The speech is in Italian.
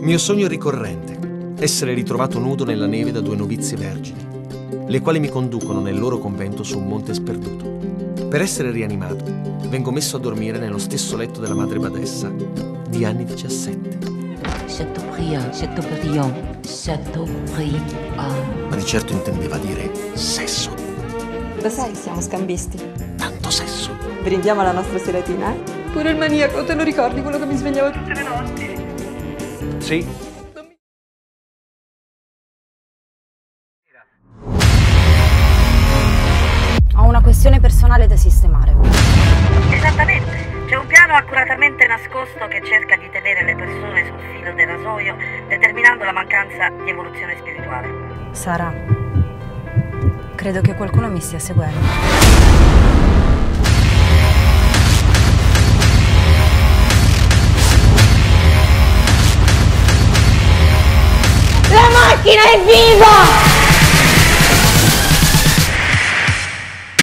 Mio sogno ricorrente, essere ritrovato nudo nella neve da due novizie vergini, le quali mi conducono nel loro convento su un monte sperduto. Per essere rianimato, vengo messo a dormire nello stesso letto della madre badessa di anni 17. Chateaubriand, Chateaubriand, Chateaubriand. Ma di certo intendeva dire sesso, Lo sai che siamo scambisti. tanto sesso. Brindiamo alla nostra seratina, eh? Pure il maniaco, te lo ricordi quello che mi svegliava tutte le notti? Sì, Ho una questione personale da sistemare. Esattamente, c'è un piano accuratamente nascosto che cerca di tenere le persone sul filo del rasoio, determinando la mancanza di evoluzione spirituale. Sara, credo che qualcuno mi stia seguendo. máquina é viva!